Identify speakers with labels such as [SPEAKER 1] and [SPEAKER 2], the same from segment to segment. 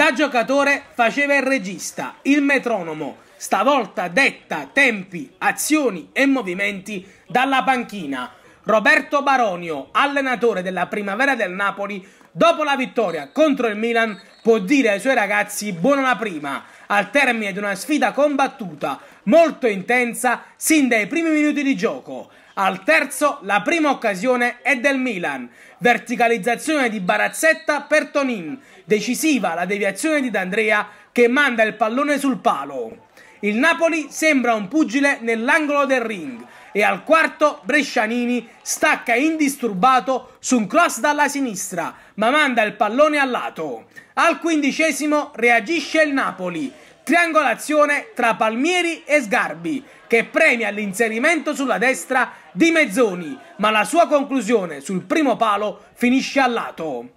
[SPEAKER 1] Da giocatore faceva il regista, il metronomo, stavolta detta tempi, azioni e movimenti dalla panchina. Roberto Baronio, allenatore della primavera del Napoli, dopo la vittoria contro il Milan, può dire ai suoi ragazzi buona la prima, al termine di una sfida combattuta, molto intensa, sin dai primi minuti di gioco. Al terzo, la prima occasione è del Milan. Verticalizzazione di Barazzetta per Tonin. Decisiva la deviazione di D'Andrea che manda il pallone sul palo. Il Napoli sembra un pugile nell'angolo del ring e al quarto Brescianini stacca indisturbato su un cross dalla sinistra, ma manda il pallone al lato. Al quindicesimo reagisce il Napoli. Triangolazione tra Palmieri e Sgarbi, che premia l'inserimento sulla destra di Mezzoni, ma la sua conclusione sul primo palo finisce al lato.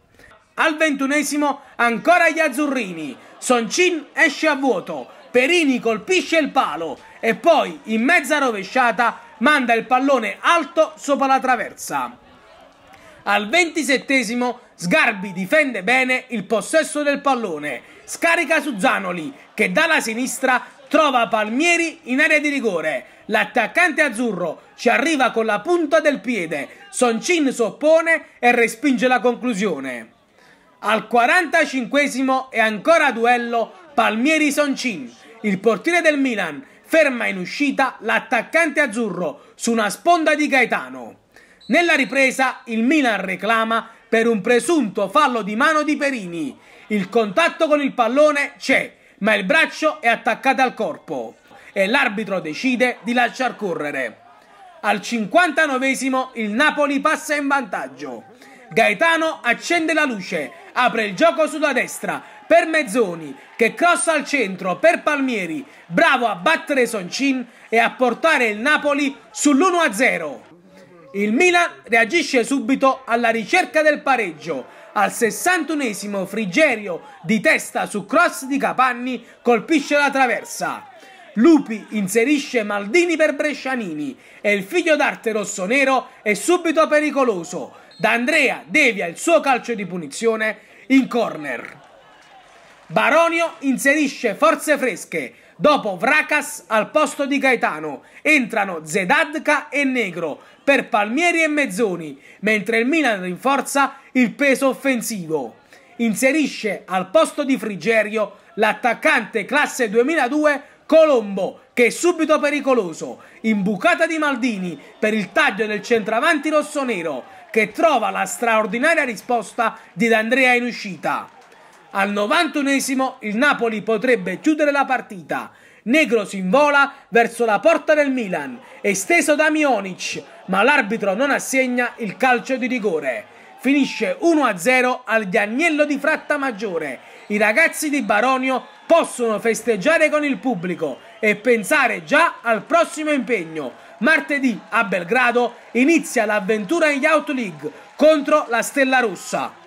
[SPEAKER 1] Al ventunesimo ancora gli azzurrini. Soncin esce a vuoto, Perini colpisce il palo e poi in mezza rovesciata manda il pallone alto sopra la traversa. Al ventisettesimo Sgarbi difende bene il possesso del pallone, scarica su Zanoli che dalla sinistra trova Palmieri in area di rigore. L'attaccante azzurro ci arriva con la punta del piede, Soncin soppone e respinge la conclusione. Al 45 e ancora duello Palmieri-Soncin. Il portiere del Milan ferma in uscita l'attaccante azzurro su una sponda di Gaetano. Nella ripresa il Milan reclama per un presunto fallo di mano di Perini. Il contatto con il pallone c'è, ma il braccio è attaccato al corpo e l'arbitro decide di lasciar correre. Al 59 il Napoli passa in vantaggio. Gaetano accende la luce, apre il gioco sulla destra, per Mezzoni che crossa al centro per Palmieri, bravo a battere Soncin e a portare il Napoli sull'1-0. Il Milan reagisce subito alla ricerca del pareggio. Al 61esimo Frigerio di testa su cross di Capanni colpisce la traversa. Lupi inserisce Maldini per Brescianini e il figlio d'arte rossonero è subito pericoloso. D'Andrea devia il suo calcio di punizione in corner. Baronio inserisce forze fresche. Dopo Vracas al posto di Gaetano entrano Zedadka e Negro per Palmieri e Mezzoni, mentre il Milan rinforza il peso offensivo. Inserisce al posto di Frigerio l'attaccante classe 2002 Colombo, che è subito pericoloso, imbucata di Maldini per il taglio del centravanti rossonero, che trova la straordinaria risposta di D'Andrea in uscita. Al 91esimo il Napoli potrebbe chiudere la partita. Negro si invola verso la porta del Milan, esteso da Mionic, ma l'arbitro non assegna il calcio di rigore. Finisce 1-0 al Diagnello di Frattamaggiore. I ragazzi di Baronio possono festeggiare con il pubblico e pensare già al prossimo impegno. Martedì a Belgrado inizia l'avventura in Youth League contro la Stella Rossa.